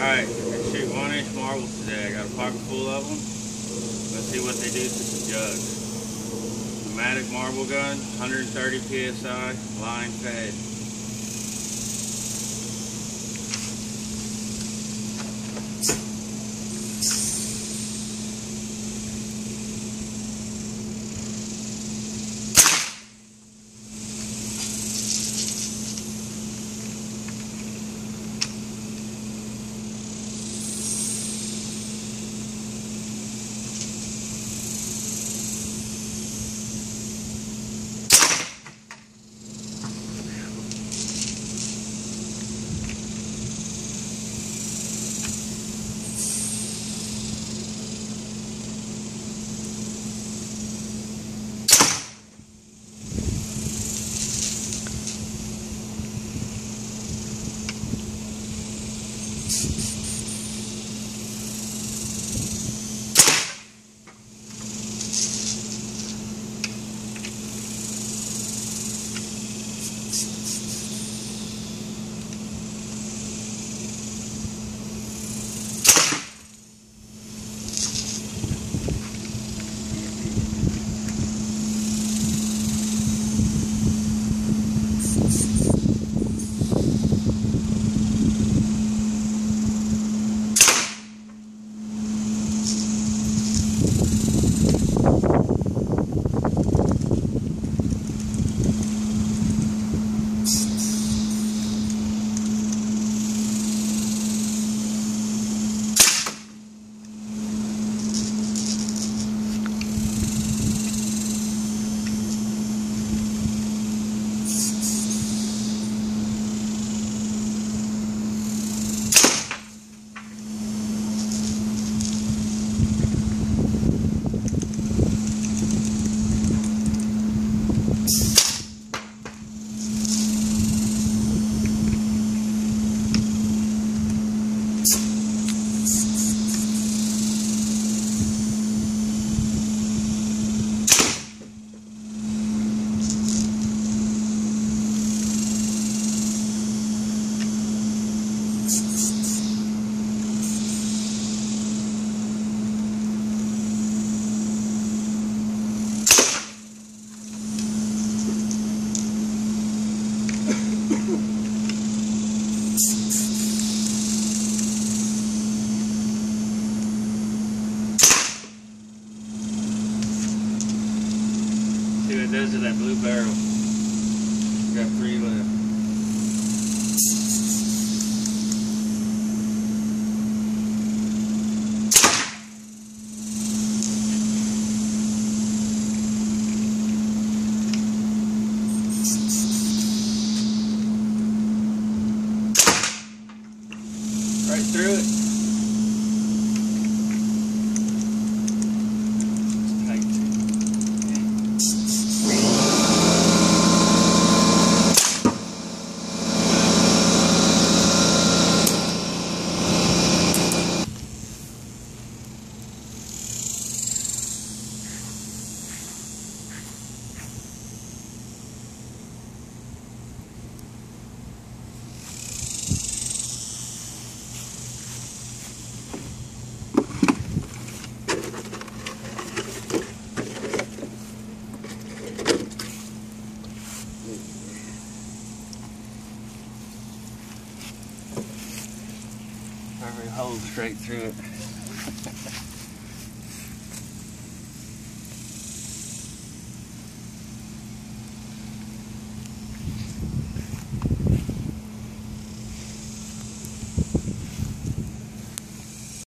Alright, I shoot one inch marbles today. I got a pocket full of them. Let's see what they do to some jugs. Pneumatic marble gun, 130 psi, line fed. See it does to that blue barrel. Got three left. Right through it. Every hole straight through it.